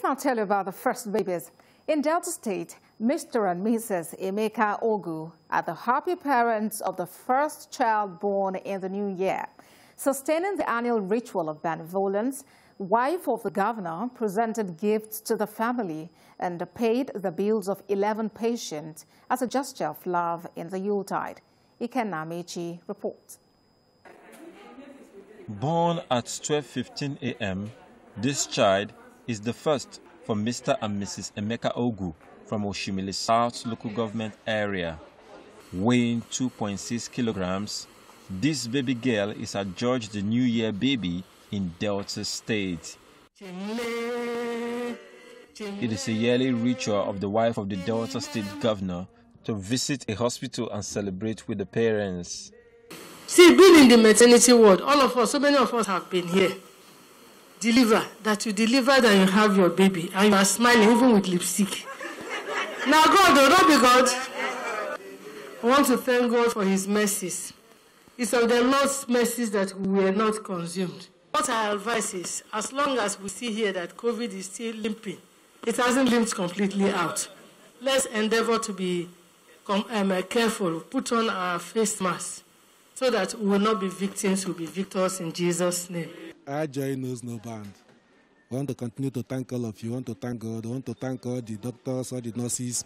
Let's now tell you about the first babies. In Delta State, Mr. and Mrs. Emeka Ogu are the happy parents of the first child born in the new year. Sustaining the annual ritual of benevolence, wife of the governor presented gifts to the family and paid the bills of 11 patients as a gesture of love in the Yuletide. Amechi reports. Born at 12.15 a.m., this child is the first for Mr. and Mrs. Emeka Ogu from Oshimili South local government area. Weighing 2.6 kilograms, this baby girl is a George the New Year baby in Delta State. It is a yearly ritual of the wife of the Delta State governor to visit a hospital and celebrate with the parents. See, being in the maternity ward, all of us, so many of us have been here. Deliver, that you delivered and you have your baby, and you are smiling even with lipstick. Now, God, though, not be God. I want to thank God for His mercies. It's of the Lord's mercies that we were not consumed. What I advise is, as long as we see here that COVID is still limping, it hasn't limped completely out. Let's endeavor to be um, careful, put on our face mask so that we will not be victims, we'll be victors in Jesus' name. Joy knows no bound. I want to continue to thank all of you. I want to thank God. I want to thank all the doctors, all the nurses.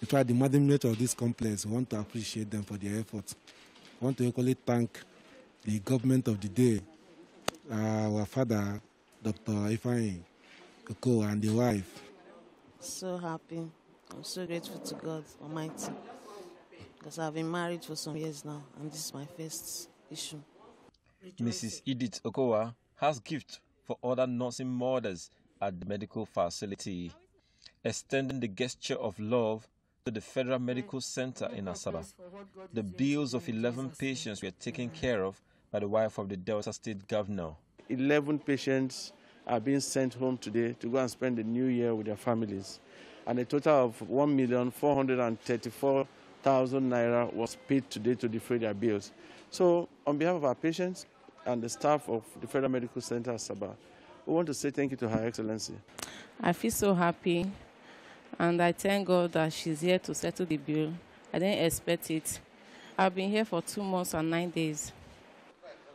In fact, the management of this complex, I want to appreciate them for their efforts. I want to equally thank the government of the day, uh, our father, Dr. Ifeanyi Okowa, and the wife. So happy. I'm so grateful to God Almighty because I've been married for some years now, and this is my first issue. Mrs. Edith Okowa has gift for other nursing mothers at the medical facility, extending the gesture of love to the Federal Medical Center in Asaba. The bills of 11 patients were taken care of by the wife of the Delta State governor. 11 patients are being sent home today to go and spend the new year with their families. And a total of 1,434,000 naira was paid today to defray their bills. So, on behalf of our patients and the staff of the Federal Medical Center Asaba. we want to say thank you to Her Excellency. I feel so happy, and I thank God that she's here to settle the bill. I didn't expect it. I've been here for two months and nine days.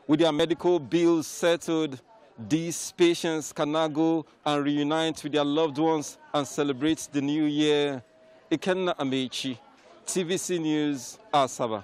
With their medical bills settled, these patients can now go and reunite with their loved ones and celebrate the new year. Ikenna Amechi, TVC News, Asaba.